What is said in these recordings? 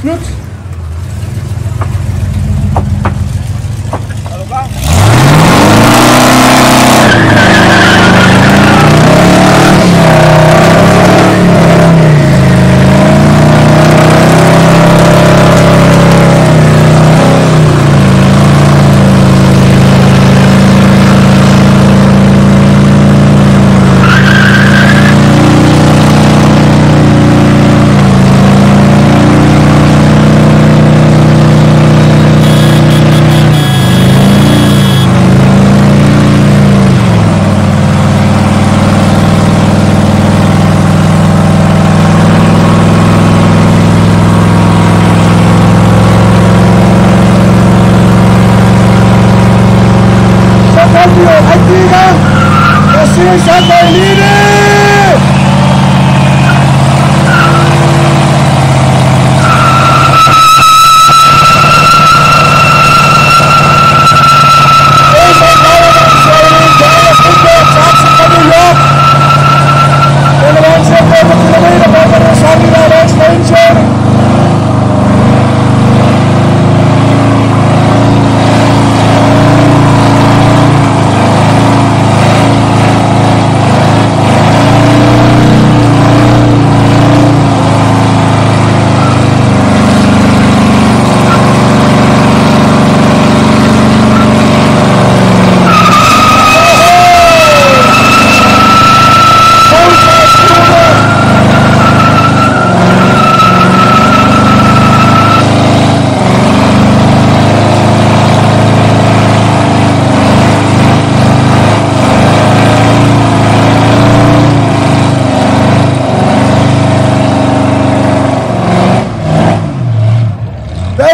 Schluss. 我第一方，我是小美想把。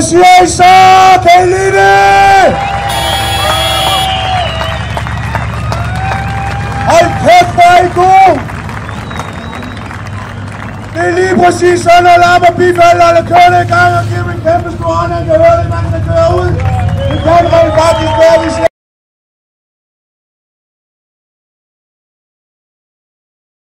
Association Bellini! Hold kæft, hvor er I gode! Det er lige præcis sådan, når lapper bifalderne kører i gang og giver dem en kæmpe stor hånd, jeg kan høre det, man der kører ud. Det kan rent faktisk være,